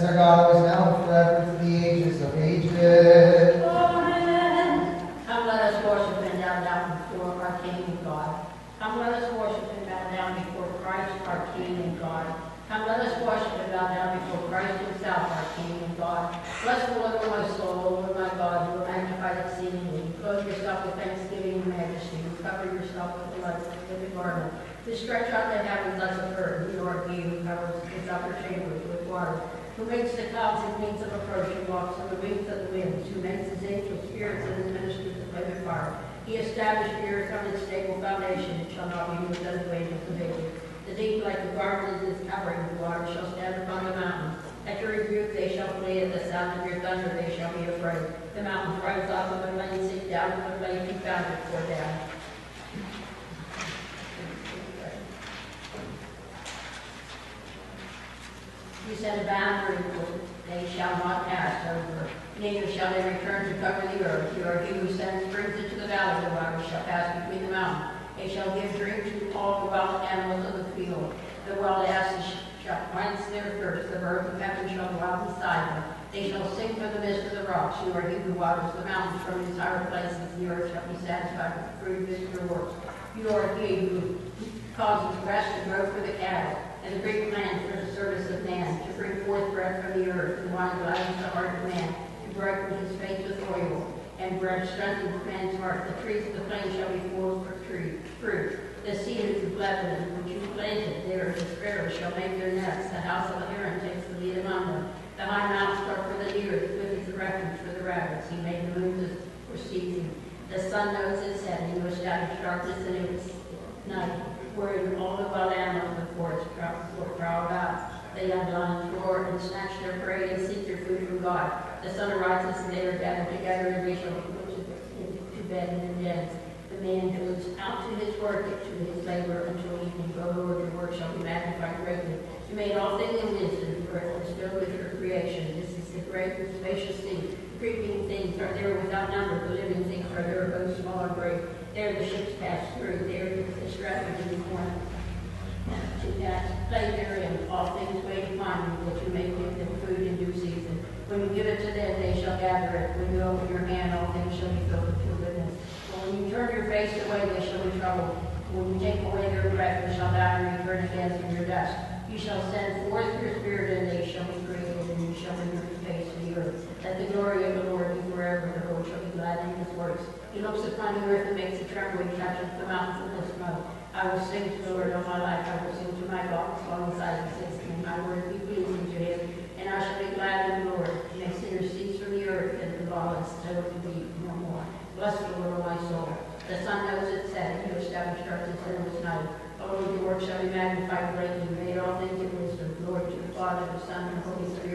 Is our God, who is now and forever, to the ages of ages. Amen. Come let us worship and bow down before our King and God. Come let us worship and bow down before Christ our King and God. Come let us worship and bow down before Christ himself our King and God. Bless the Lord, my soul, O my God, you are magnified exceedingly. Clothe yourself with thanksgiving and majesty. Cover yourself with the light of the garment. To stretch out the heavens like a curtain, are he who covers his upper chambers with water. Who makes the clouds his means of approach, who walks on the wings of the winds, who makes his angels spirits and his ministers a flame fire. He established the earth on its stable foundation, it shall not be moved of the waves of the ages. The deep like the garment is covering the water shall stand upon the mountains. At your rebuke they shall flee, at the sound of your thunder they shall be afraid. The mountains rise up, and the plains sink down, and the plains be founded pour down. You set a boundary, they shall not pass over, neither shall they return to cover the earth. You are he who sends springs into the valley, the waters shall pass between the mountains. They shall give drink to all the wild animals of the field. The wild asses shall quench their thirst, the birds of heaven shall out beside them. They shall sing from the midst of the rocks. You are he who waters the mountains from his higher places. The earth shall be satisfied with the fruit of your works. You are he who causes grass to grow for the cattle, and the great land for the service of man, to bring forth bread from the earth, and wine gladdens the heart of man, to brighten his face with oil, and bread strengthens man's heart. The trees of the plain shall be full of tree, fruit. The cedars of Lebanon, which you planted, there the sparrows shall make their nests. The house of heron takes the lead among them. The high mountains are for the deer, the cliff is a refuge for the rabbits. He made the moons for season. The sun knows its setting, you established darkness and it was night, wherein all the wild animals of the forest prowled out. They lie on the floor and snatch their prey and seek their food from God. The sun arises and they are gathered together and they shall go to bed in the dens. The man goes out to his work, to his labor until evening. O Lord, your work shall be magnified greatly. You made all things in wisdom, the earth was filled with your creation. This is the great and spacious sea. Creeping things are there without number, the living things are there both small and great. There the ships pass through, there is refuge in the corner. To that play therein, all things wait upon you, that you may give them food in due season. When you give it to them, they shall gather it. When you open your hand, all things shall be filled with your goodness. But when you turn your face away, they shall be troubled. When you take away their breath, they shall die and return again from your dust. You shall send forth your spirit, and they shall be created, and you shall bring your face to the earth. Let the glory of the Lord be forever. The Lord shall be glad in his works. He looks upon the earth and makes it tremble. He touches the mountains with his smoke. I will sing to the Lord all my life. I will sing to my God as long as I exist. My word be pleasing to him, and I shall be glad in the Lord. May sinners cease from the earth, and the lawless never to be no more. Bless the Lord, O my soul. The sun knows its setting. You established darkness and was night. O Lord, your work shall be magnified greatly. Made all things in wisdom. Glory to the Father, the Son, and the Holy Spirit,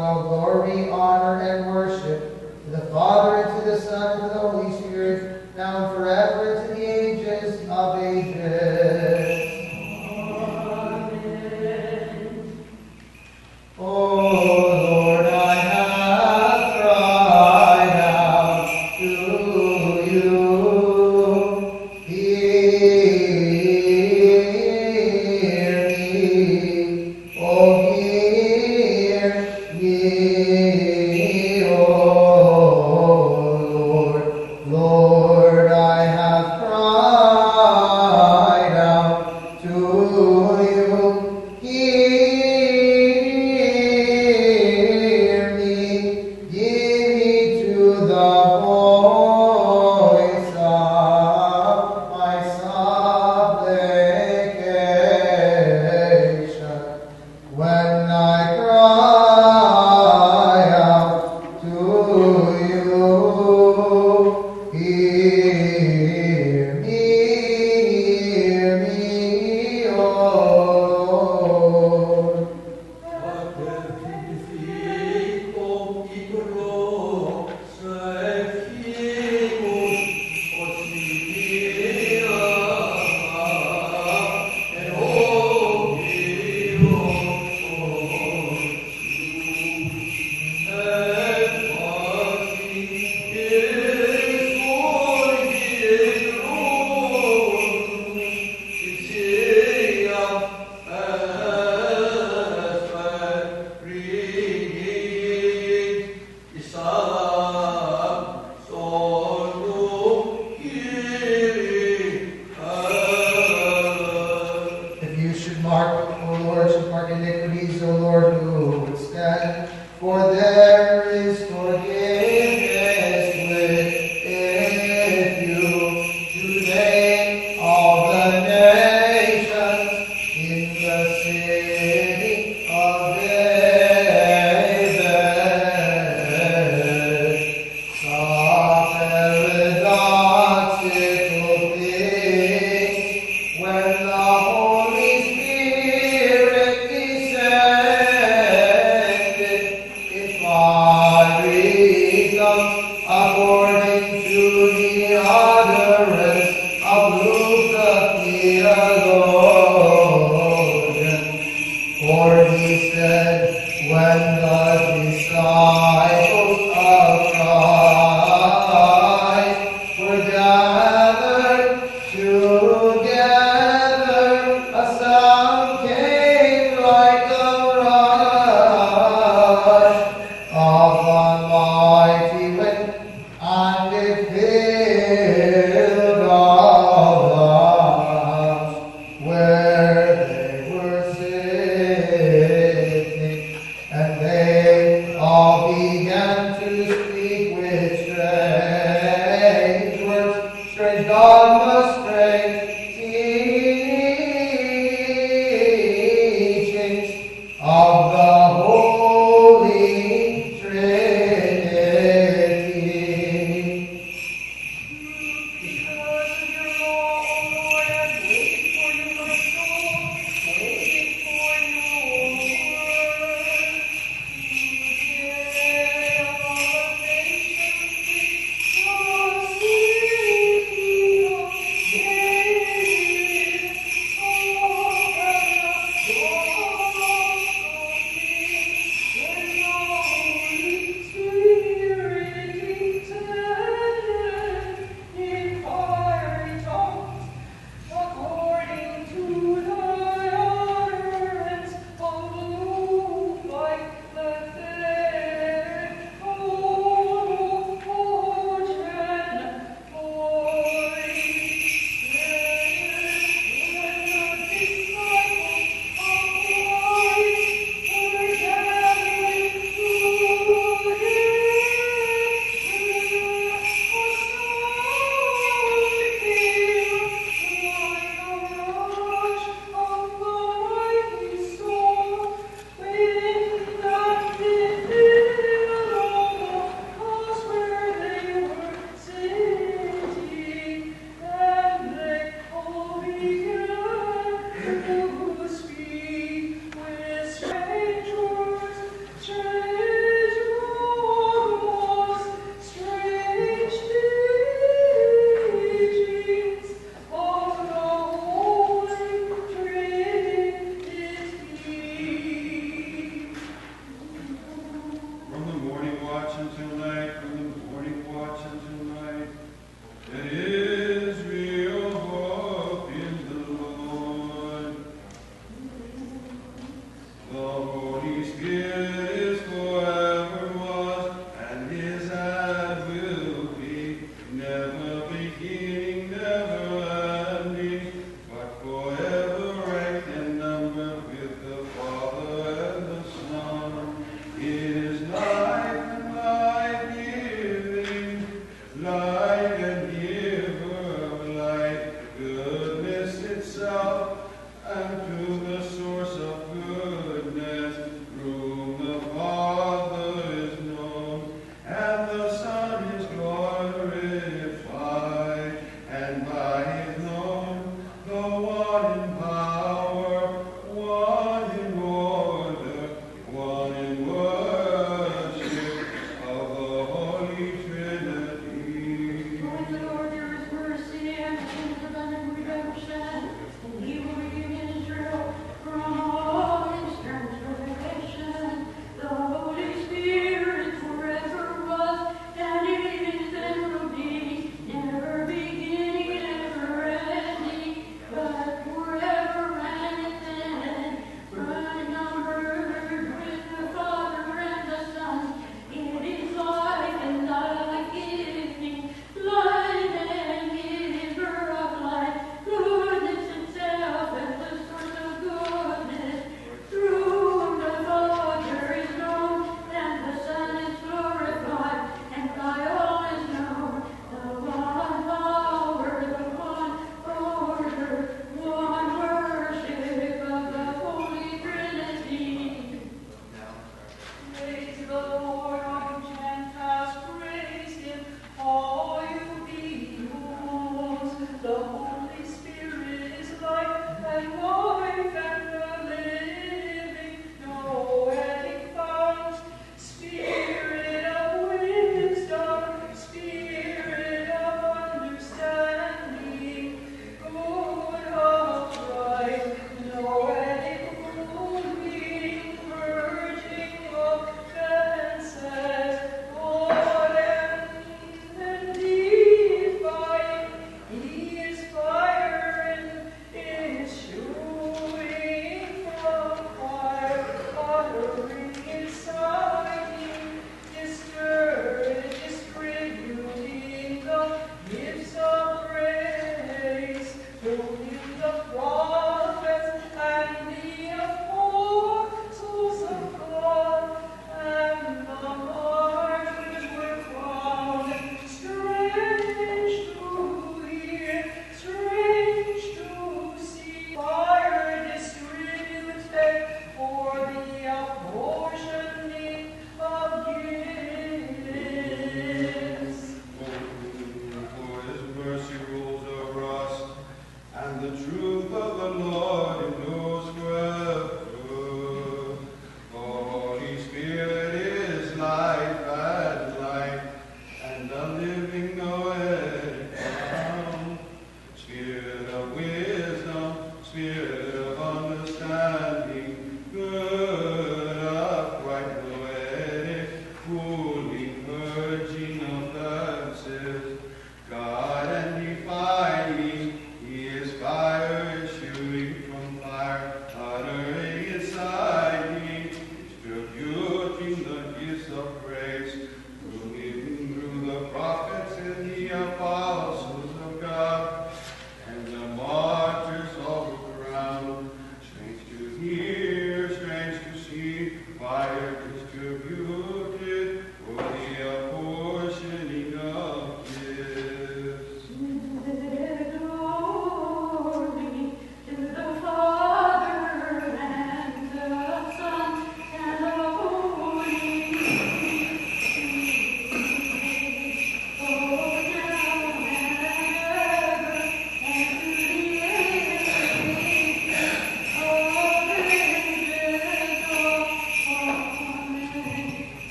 all glory, honor, and worship, to the Father,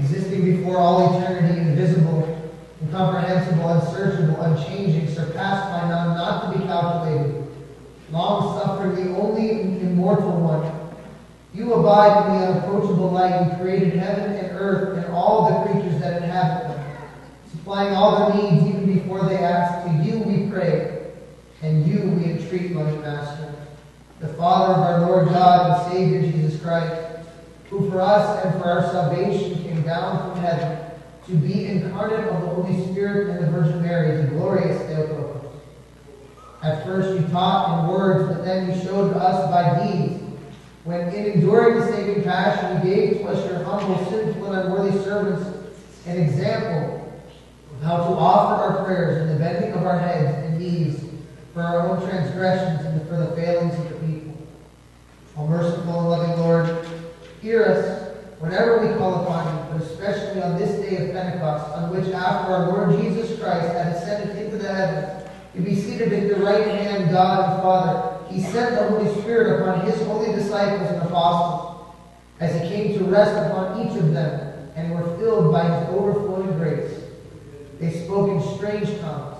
existing before all eternity, invisible, incomprehensible, unsearchable, unchanging, surpassed by none, not to be calculated, long suffering, the only immortal one. You abide in the unapproachable light. You created heaven and earth and all the creatures that inhabit them, supplying all their needs even before they ask. To you we pray, and you we entreat, loving Master, the Father of our Lord God and Savior Jesus Christ, who for us and for our salvation down from heaven to be incarnate of the Holy Spirit and the Virgin Mary, the glorious Theotokos. At first you taught in words, but then you showed us by deeds. When in enduring the saving passion, you gave to us your humble, sinful, and unworthy servants an example of how to offer our prayers in the bending of our heads and knees for our own transgressions and for the failings of the people. O merciful and loving Lord, hear us whenever we call upon you, but especially on this day of Pentecost, on which after our Lord Jesus Christ had ascended into the heavens, to be seated at your right hand, of God and Father, he sent the Holy Spirit upon his holy disciples and apostles, as he came to rest upon each of them, and were filled by his overflowing grace. They spoke in strange tongues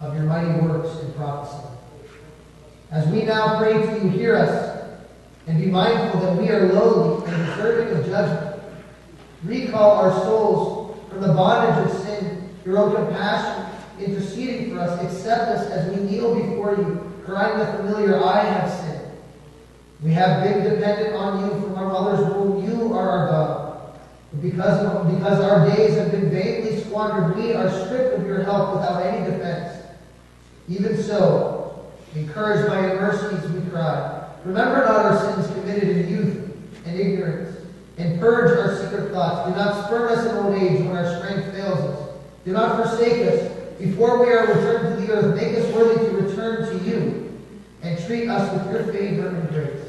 of your mighty works and prophecy. As we now pray to you, hear us, and be mindful that we are lowly and deserving of judgment. Recall our souls from the bondage of sin, your own compassion, interceding for us. Accept us as we kneel before you, crying the familiar, I have sinned. We have been dependent on you from our mother's womb. You are our God. Because, because our days have been vainly squandered, we are stripped of your help without any defense. Even so, encouraged by your mercies, we cry. Remember not our sins committed in youth and ignorance, and purge our secret thoughts. Do not spurn us in old age when our strength fails us. Do not forsake us before we are returned to the earth. Make us worthy to return to you, and treat us with your favor and grace.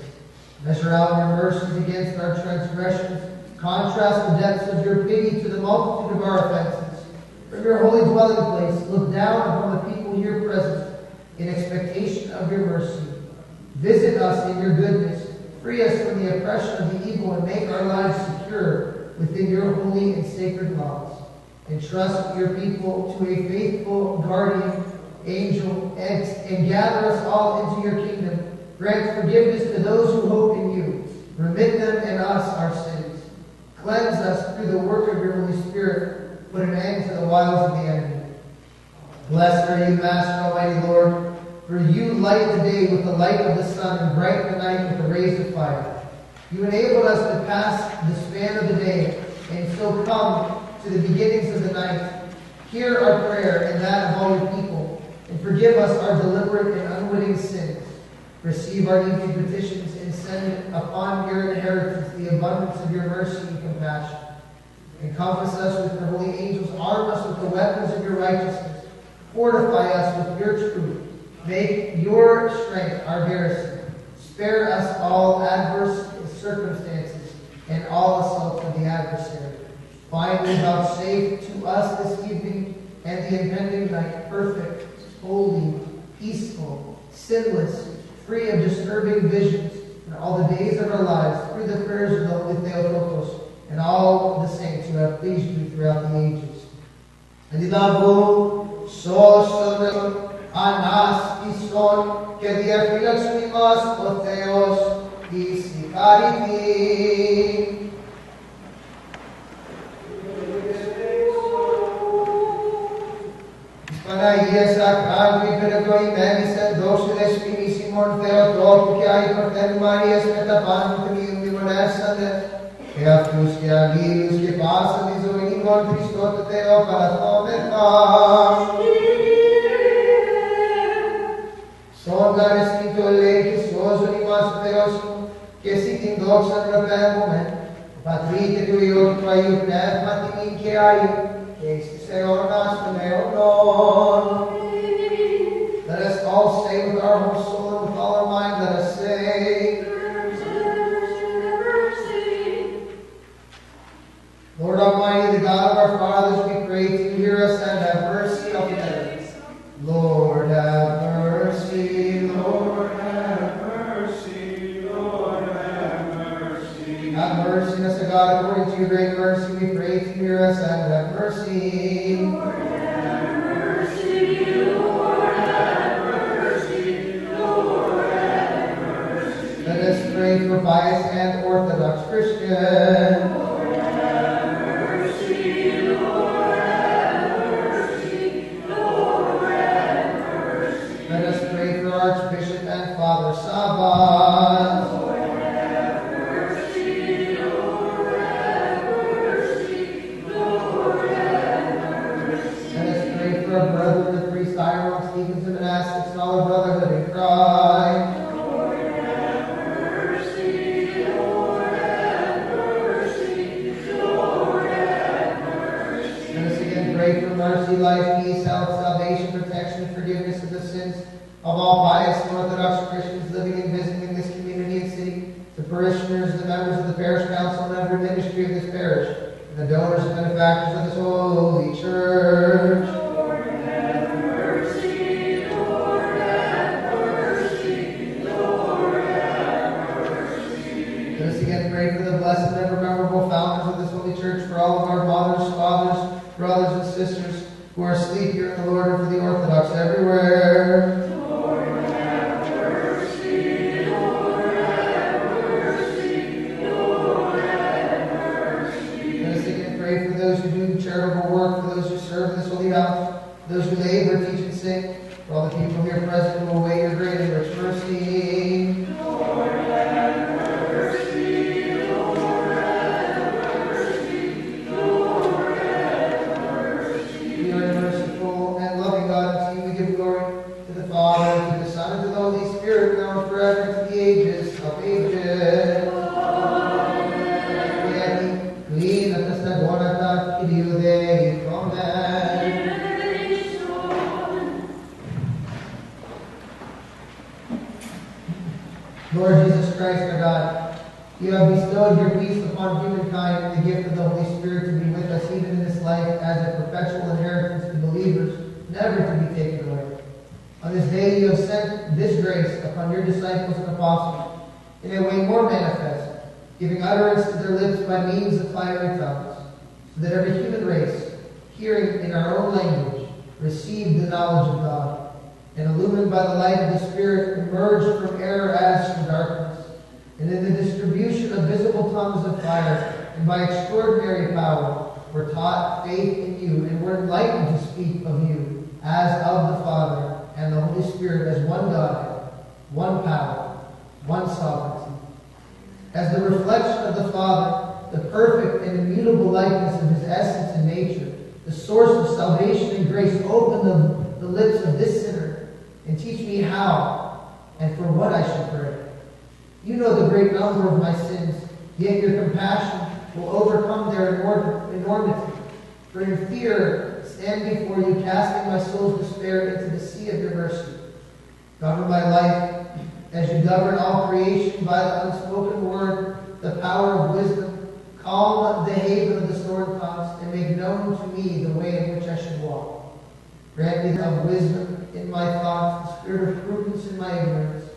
Measure out your mercies against our transgressions. Contrast the depths of your pity to the multitude of our offenses. From your holy dwelling place, look down upon the people here present in expectation of your mercy. Visit us in your goodness. Free us from the oppression of the evil and make our lives secure within your holy and sacred laws. Entrust your people to a faithful guardian angel and, and gather us all into your kingdom. Grant forgiveness to those who hope in you. Remit them and us our sins. Cleanse us through the work of your Holy Spirit. Put an end to the wiles of the enemy. Blessed are you, Master Almighty Lord, for you light the day with the light of the sun and brighten the night with the rays of fire. You enabled us to pass the span of the day and so come to the beginnings of the night. Hear our prayer and that of all your people, and forgive us our deliberate and unwitting sins. Receive our needy petitions and send upon your inheritance the abundance of your mercy and compassion. Encompass us with your holy angels, arm us with the weapons of your righteousness, fortify us with your truth. Make your strength our garrison. Spare us all adverse circumstances and all assaults of the adversary. Finally, vouchsafe to us this evening and the impending night perfect, holy, peaceful, sinless, free of disturbing visions in all the days of our lives through the prayers of the Holy Theotokos and all the saints who have pleased you throughout the ages. And the sos anas ison και διαφύλαξον ημάς ο Θεός εις η χαρηθή. Της Παναγίας Ακράτου υπερευλογημένης εν δόξη δεσποινής ημών Θεοτόπου και Άγιου Παρθένου Μαρίας με τα πάνω θεμίου μνημονεύσαντε και αυτούς και αλλήλους και πάσα τη ζωή ημών Χριστό το Θεό παραθόμεθα. Σόντα εσύ το λέει και σώζον ημάς ο Θεός σου και εσύ την δόξα να πέμπουμε. Πατρί και του Υιού και του Αγίου Πνεύμα τιμή και Άγιου και εις της αιώνας των αιώνων. Let us all say with our whole soul pray to hear us and have mercy. Let us pray for pious and orthodox Christians. Blessed and ever memorable founders of this holy church, for all of our mothers, fathers, brothers, and sisters who are asleep here in the Lord, and for the Orthodox everywhere. Yet your compassion will overcome their enor- enormity. For in fear, stand before you, casting my soul's despair into the sea of your mercy. Govern my life as you govern all creation by the unspoken word, the power of wisdom. Calm the haven of the storm tossed, and make known to me the way in which I should walk. Grant me of wisdom in my thoughts, the spirit of prudence in my ignorance.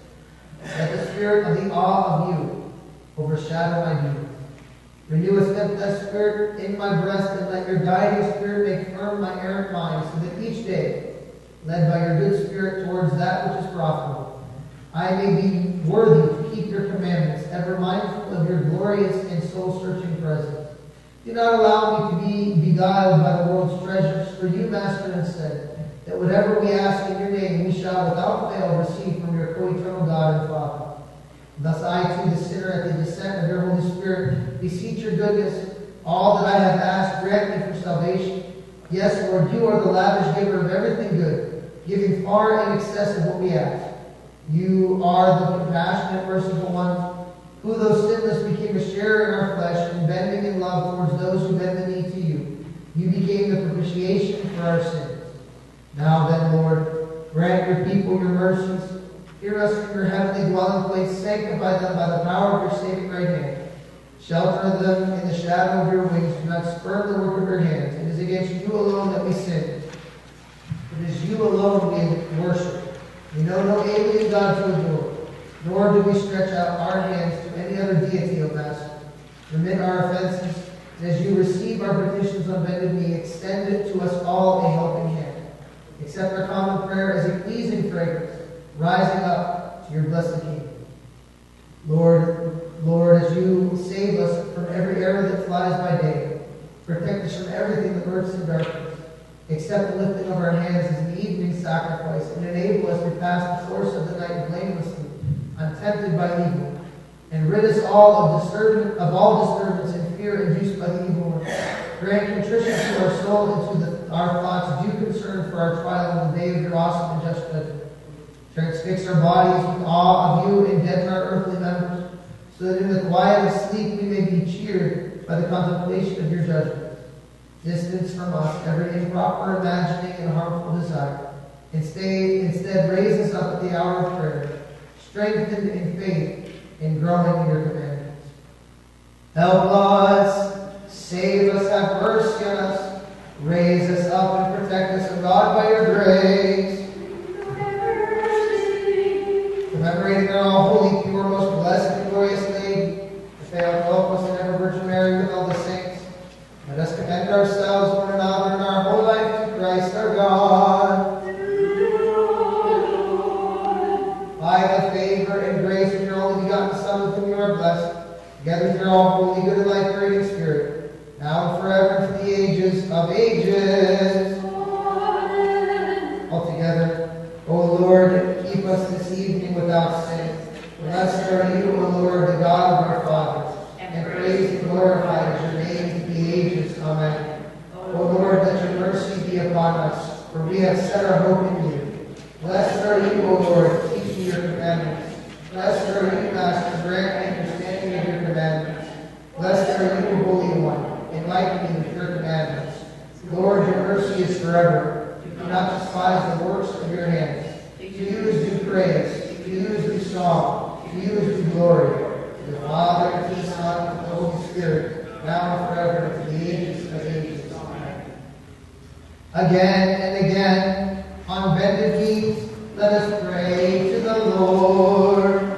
Let the spirit of the awe of you overshadow my deeds. Renew a steadfast spirit in my breast, and let your guiding spirit make firm my errant mind, so that each day, led by your good spirit towards that which is profitable, I may be worthy to keep your commandments, ever mindful of your glorious and soul-searching presence. Do not allow me to be beguiled by the world's treasures, for you, Master, have said that whatever we ask in your name, we shall without fail receive from your co-eternal God and Father. Thus I, too, the sinner, at the descent of your Holy Spirit, beseech your goodness. All that I have asked, grant me for salvation. Yes, Lord, you are the lavish giver of everything good, giving far in excess of what we ask. You are the compassionate, merciful one, who, though sinless, became a sharer in our flesh, and bending in love towards those who bend the knee to you. You became the propitiation for our sins. Now then, Lord, grant your people your mercies. Hear us from your heavenly dwelling place. Sanctify them by the power of your saving right hand. Shelter them in the shadow of your wings. Do not spurn the work of your hands. It is against you alone that we sin. It is you alone we worship. We know no alien God to adore, nor do we stretch out our hands to any other deity, O Master. Remit our offenses, and as you receive our petitions on bended knee, extend it to us all a helping hand. Accept our common prayer as a pleasing fragrance, rising up to your blessed kingdom. Lord, Lord, as you save us from every error that flies by day, protect us from everything that lurks in darkness, accept the lifting of our hands as an evening sacrifice, and enable us to pass the course of the night blamelessly, untempted by evil, and rid us all of disturbance of all disturbance and fear induced by the evil one. Grant contrition to our soul and to the, our thoughts due concern for our trial in the day of your awesome and just judgment. Transfix our bodies with awe of you and deaden our earthly members, so that in the quiet of sleep we may be cheered by the contemplation of your judgment. Distance from us every improper imagining and harmful desire. Instead, instead raise us up at the hour of prayer, strengthened in faith and growing in your commandments. Help us, save us, have mercy on us, raise us up and protect us, O God, by your grace. Commemorating our all holy, pure, most blessed, and glorious Lady, the Theotokos and ever Virgin Mary with all the saints, let us commend ourselves, one another, and our whole life to Christ our God. By the favor and grace of your only begotten Son, with whom you are blessed, together with your all holy, good, and life-creating Spirit, now and forever, and to the ages of ages. Without sin. Blessed are you, O Lord, the God of our fathers, and praised and glorified is your name to the ages. Amen. Oh. O Lord, let your mercy be upon us, for we have set our hope in you. Blessed are you, O Lord, teaching your commandments. Blessed are you, Master, grant understanding of your commandments. Blessed are you, Holy One, enlighten enlightening with your commandments. Lord, your mercy is forever. Do not despise the works of your hands. To you is due praise, you due song, to due glory. To the Father, to the Son, and the Holy Spirit, now and forever, to the ages of ages. Amen. Again and again, on bended knees, let us pray to the Lord.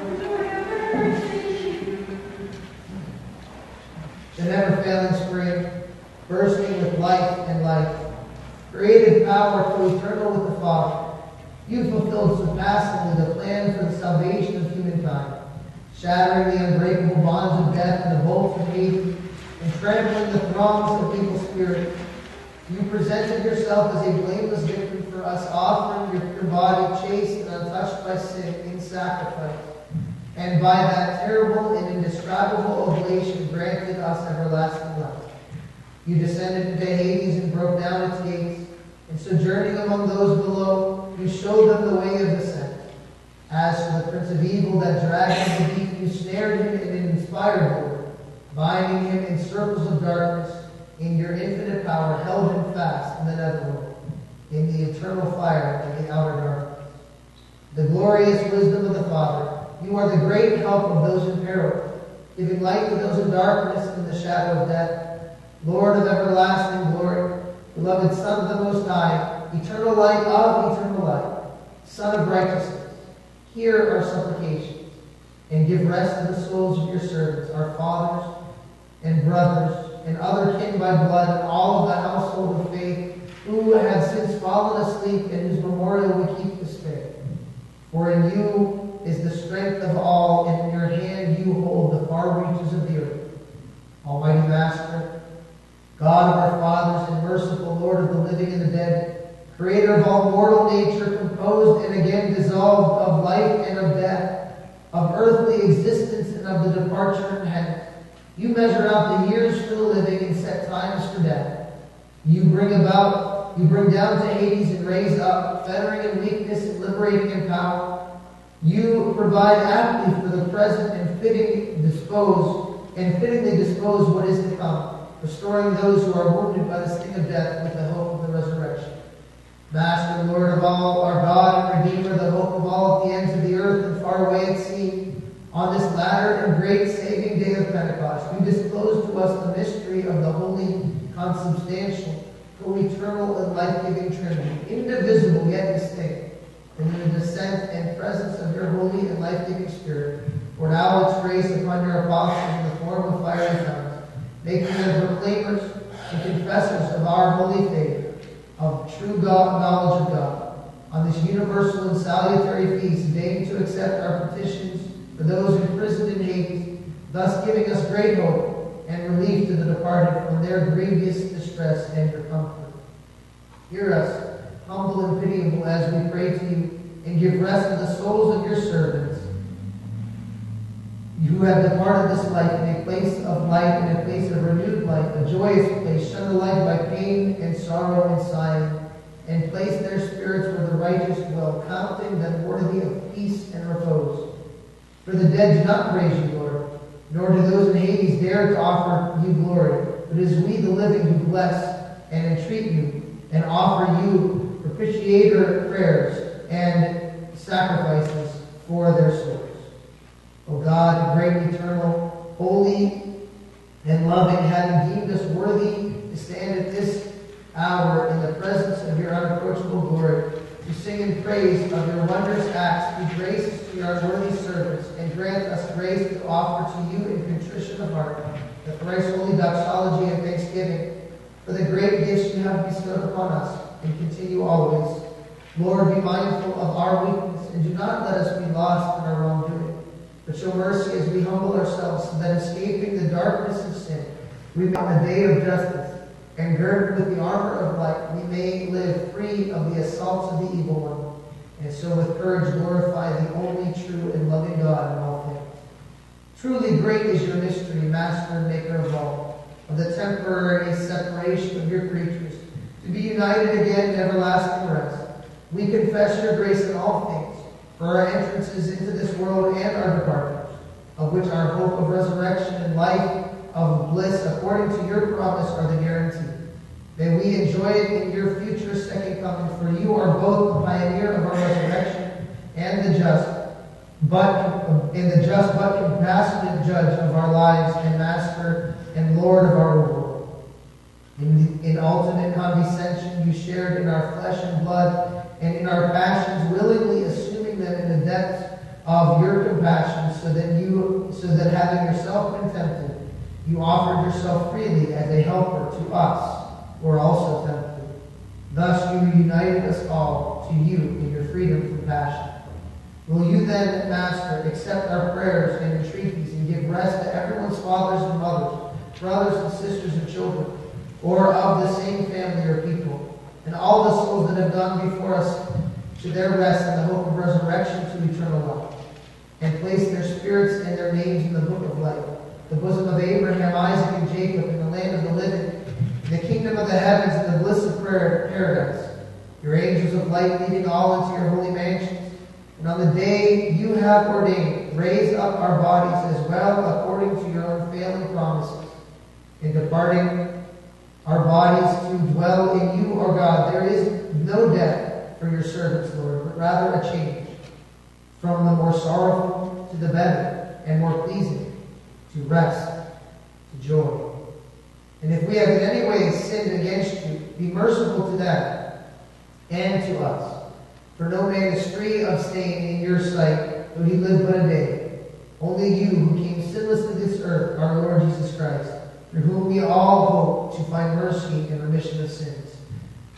The never failing spring, bursting with life and life, created power to eternal with the Father. You fulfilled surpassingly the plan for the salvation of humankind, shattering the unbreakable bonds of death and the bolts of hate, and trampling the throngs of evil spirit. You presented yourself as a blameless victim for us, offering your pure body, chaste and untouched by sin, in sacrifice. And by that terrible and indescribable oblation, granted us everlasting life. You descended into Hades and broke down its gates, and sojourning among those below, you showed them the way of descent. As for the prince of evil, that dragged dragon beneath, you snared him in an inspired word, binding him in circles of darkness, in your infinite power, held him fast in the netherworld, in the eternal fire of the outer darkness. The glorious wisdom of the Father, you are the great help of those in peril, giving light to those in darkness and the shadow of death. Lord of everlasting glory, beloved Son of the Most High, eternal light of eternal light, Sun of righteousness, hear our supplications, and give rest to the souls of your servants, our fathers and brothers, and other kin by blood, and all of the household of faith, who have since fallen asleep, and whose memorial we keep this faith. For in you is the strength of all, and in your hand you hold the far reaches of the earth. Almighty Master, God of our fathers and merciful Lord of the living and the dead, creator of all mortal nature, composed and again dissolved of life and of death, of earthly existence and of the departure in heaven. You measure out the years for the living and set times for death. You bring about, you bring down to Hades and raise up, fettering in weakness and liberating in power. You provide aptly for the present and fitting dispose and fittingly dispose what is to come, restoring those who are wounded by the sting of death with the hope of the resurrection. Master, Lord of all, our God and Redeemer, the hope of all at the ends of the earth and far away at sea, on this latter and great saving day of Pentecost, you disclose to us the mystery of the holy, consubstantial, co-eternal, and life-giving Trinity, indivisible yet distinct, and in the descent and presence of your holy and life-giving Spirit, pour out its grace upon your apostles in the form of fiery thunder making them proclaimers and confessors of our holy faith, of true God, knowledge of God, on this universal and salutary feast, deign to accept our petitions for those imprisoned in Hades, thus giving us great hope and relief to the departed from their grievous distress and your comfort. Hear us, humble and pitiable, as we pray to you, and give rest to the souls of your servants you have departed this life in a place of light, in a place of renewed life, a joyous place, shun the by pain and sorrow and sighing, and place their spirits where the righteous dwell, counting them worthy of peace and repose. For the dead do not praise you, Lord, nor do those in Hades dare to offer you glory, but it is we, the living, who bless and entreat you, and offer you propitiator prayers and sacrifices for their souls. O God, great, eternal, holy, and loving, having deemed us worthy to stand at this hour in the presence of your unapproachable glory, to sing in praise of your wondrous acts, be gracious to your unworthy servants, and grant us grace to offer to you in contrition of heart the thrice holy doxology and thanksgiving for the great gifts you have bestowed upon us, and continue always. Lord, be mindful of our weakness, and do not let us be lost in our wrongdoing. But show mercy as we humble ourselves, so that escaping the darkness of sin, we may on the day of justice, and girded with the armor of light, we may live free of the assaults of the evil one, and so with courage glorify the only true and loving God in all things. Truly great is your mystery, Master and Maker of all, of the temporary separation of your creatures, to be united again in everlasting rest. We confess your grace in all things for our entrances into this world and our departures, of which our hope of resurrection and life of bliss according to your promise are the guarantee. May we enjoy it in your future second coming, for you are both the pioneer of our resurrection and the just, but in the just but compassionate judge of our lives and master and Lord of our world. In, in ultimate condescension, you shared in our flesh and blood and in our passions, willingly assuming them in the depths of your compassion, so that you, so that having yourself been tempted, you offered yourself freely as a helper to us, who are also tempted. Thus you united us all to you in your freedom from passion. Will you then, Master, accept our prayers and entreaties and give rest to everyone's fathers and mothers, brothers and sisters and children, or of the same family or people, and all the souls that have gone before us to their rest in the hope of resurrection to eternal life, and place their spirits and their names in the book of life, the bosom of Abraham, Isaac, and Jacob, in the land of the living, in the kingdom of the heavens, and the bliss of prayer, paradise. Your angels of light leading all into your holy mansions, and on the day you have ordained, raise up our bodies as well according to your unfailing promises. In departing our bodies to dwell in you, O God, there is no death for your servants, Lord, but rather a change from the more sorrowful to the better and more pleasing to rest, to joy. And if we have in any way sinned against you, be merciful to them and to us. For no man is free of stain in your sight, though he live but a day. Only you, who came sinless to this earth, our Lord Jesus Christ, through whom we all hope to find mercy and remission of sins.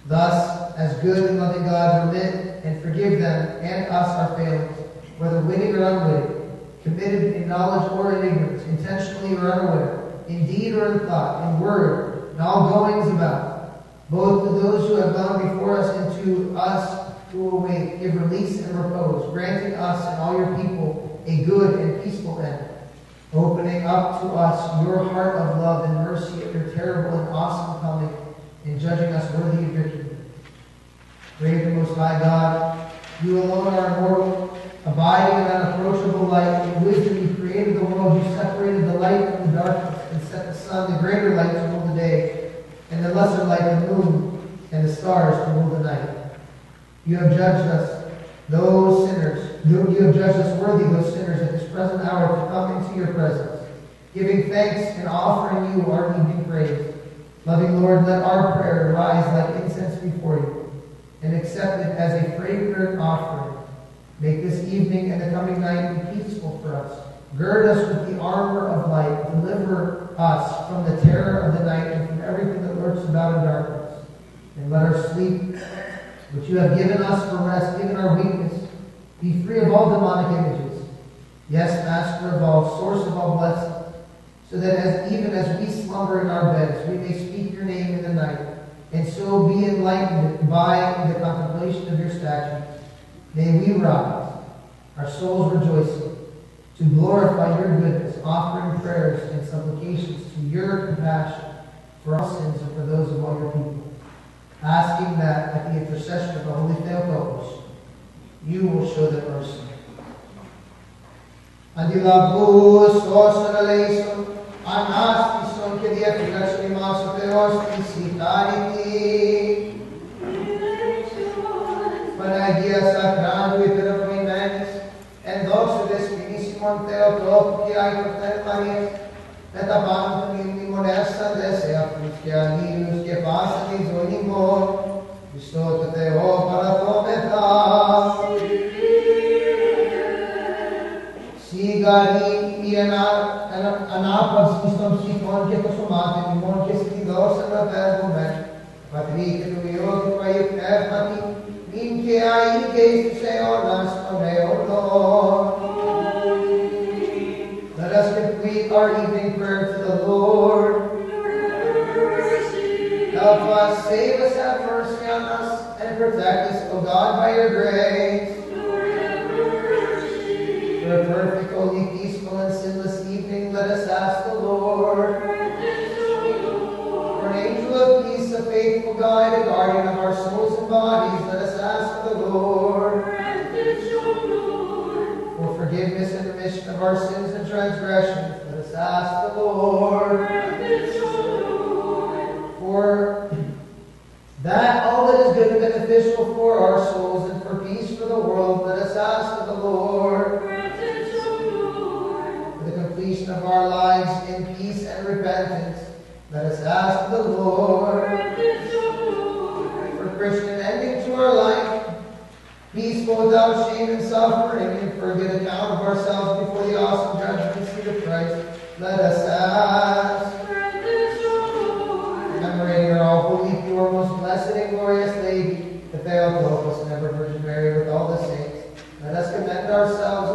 Thus, as good and loving God, remit and forgive them and us our failings, whether witting or unwitting, committed in knowledge or in ignorance, intentionally or unaware, in deed or in thought, in word, in all goings about, both to those who have gone before us and to us who await, give release and repose, granting us and all your people a good and peaceful end, opening up to us your heart of love and mercy at your terrible and awesome coming, and judging us worthy of your and most high God, you alone are immortal, abiding in unapproachable light. In wisdom you created the world, you separated the light from the darkness, and set the sun, the greater light, to rule the day, and the lesser light, the moon, and the stars to rule the night. You have judged us, those sinners. You have judged us worthy, those sinners, at this present hour to come into your presence, giving thanks and offering you our evening praise. Loving Lord, let our prayer rise like incense before you, and accept it as a fragrant offering. Make this evening and the coming night be peaceful for us. Gird us with the armor of light. Deliver us from the terror of the night and from everything that lurks about in darkness. And let our sleep, which you have given us for rest, given our weakness, be free of all demonic images. Yes, Master of all, source of all blessing, so that as even as we slumber in our beds, we may speak your name in the night, and so be enlightened by the contemplation of your statutes. May we rise, our souls rejoicing, to glorify your goodness, offering prayers and supplications to your compassion for our sins and for those of all your people, asking that at the intercession of the Holy Theotokos, you will show them mercy. Αντιλαβούς όσων ελέησον, ανάστησον και διαφυλάξον ημάς ο Θεός της my Dia Sacrado e Pernominenes, εν δόξου δες ποινήσιμον Θεοτρόπου και Άγιος Θερμαρίας, με τα πάντα των ημνημονεύσαντες εαυτούς και ανήλους και πάσα τη ζωή ημών, Χριστό το Θεό παραδόμεθα. Σίγαρη η ανάπαυση των ψυχών και των σωμάτων ημών και στη και του Υιού του Αγίου Πνεύματι, Hear ye gaze to say on O Lord. Let us complete our evening prayer to the Lord. Help us, save us, have mercy on us, and protect us, O God, by your grace. For a perfect, holy, peaceful, and sinless evening, let us ask the Lord. For an angel of peace, a faithful guide, a guardian of our souls and bodies, let us ask Lord. For forgiveness and remission of our sins and transgressions, let us ask the Lord. For that all that is good and beneficial for our souls and for peace for the world, let us ask the Lord. For the completion of our lives in peace and repentance, let us ask the Lord. For Christian ending to our life, peaceful without shame and suffering, and for a good account of ourselves before the awesome judgment seat of Christ, let us ask. Commemorating our all holy, pure, most blessed and glorious Lady, the Theotokos and ever Virgin Mary with all the saints, let us commend ourselves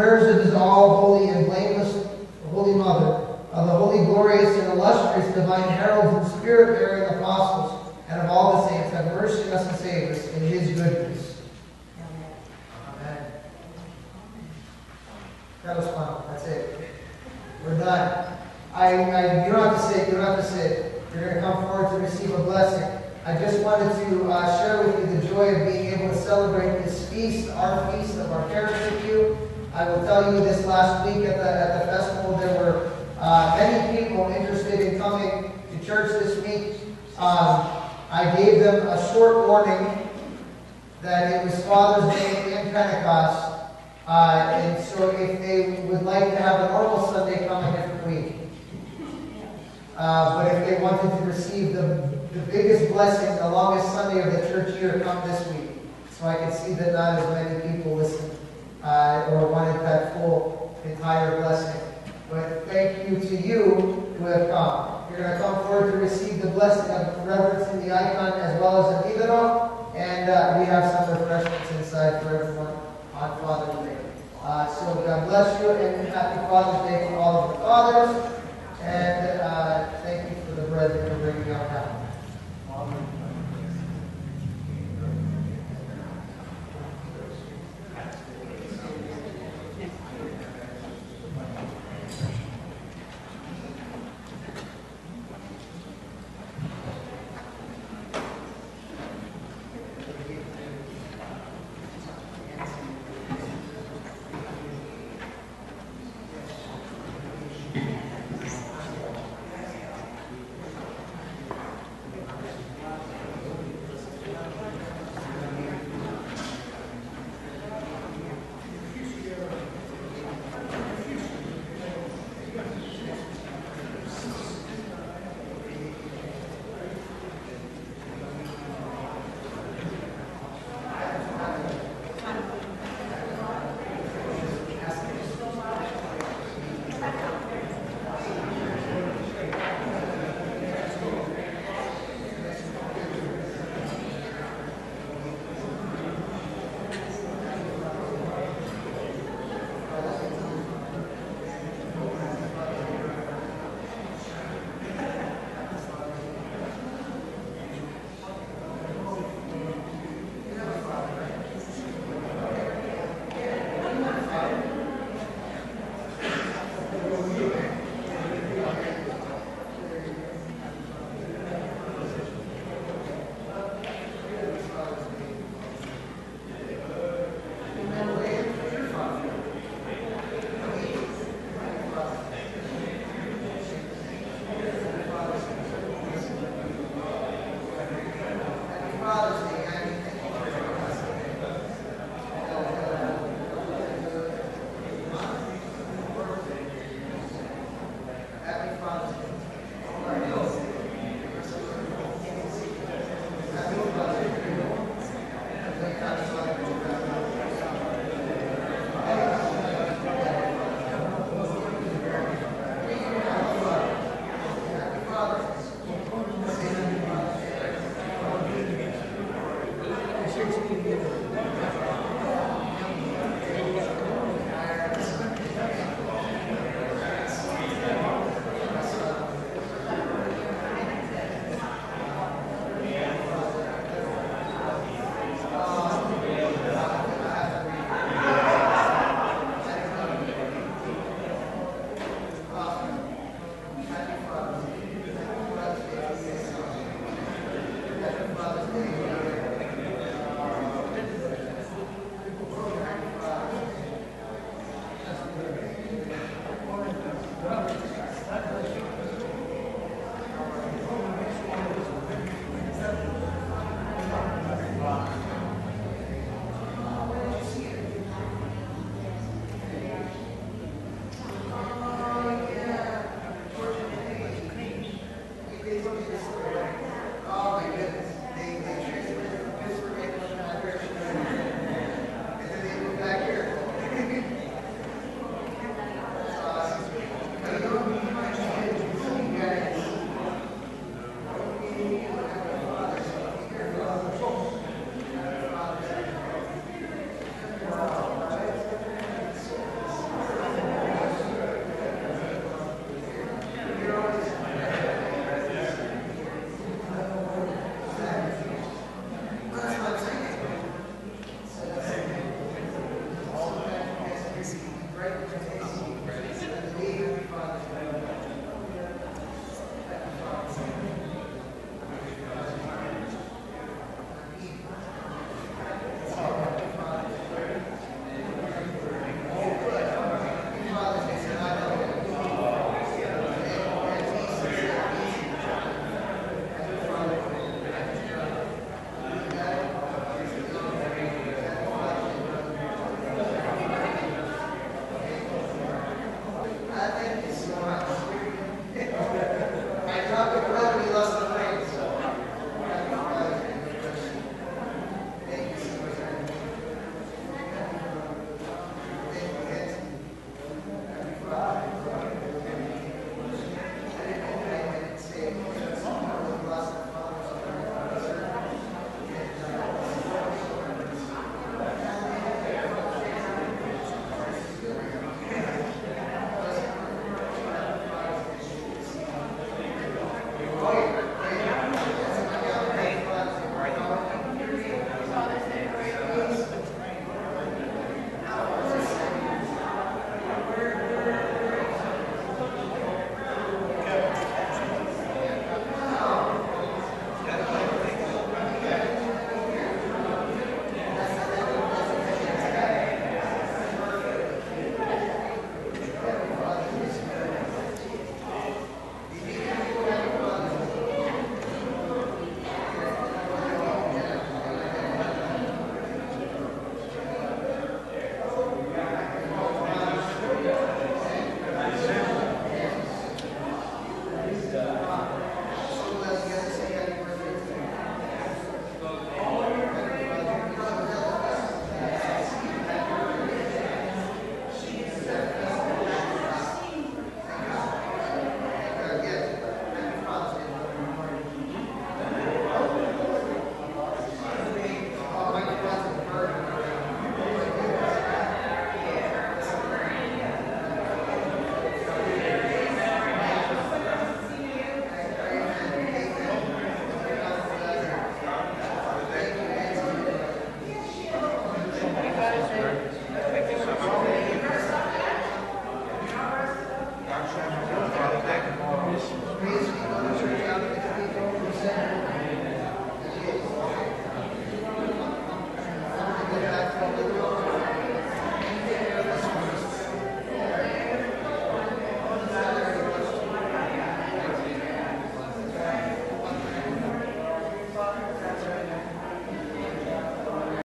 Prayers of his all holy and blameless Holy Mother, of the holy, glorious, and illustrious divine heralds and spirit-bearing apostles, and of all the saints, have mercy on us and save us in his goodness. Amen. That was fun. That's it. We're done. I, I, you don't have to sit. You don't have to sit. You're going to come forward to receive a blessing. I just wanted to uh, share with you the joy of being able to celebrate this feast, our feast of our character with you. I will tell you this last week at the, at the festival, there were uh, many people interested in coming to church this week. Um, I gave them a short warning that it was Father's Day and Pentecost. Uh, and so if they would like to have a normal Sunday, come a different week. Uh, but if they wanted to receive the, the biggest blessing, the longest Sunday of the church year, come this week. So I can see that not as many people listened uh, or wanted that full entire blessing. But thank you to you who have come. You're going to come forward to receive the blessing of reverencing the icon as well as the libero. And uh, we have some refreshments inside for everyone on Father's Day. Uh, so God bless you and happy Father's Day to all of the fathers. And uh, thank you for the bread that you're bringing out now.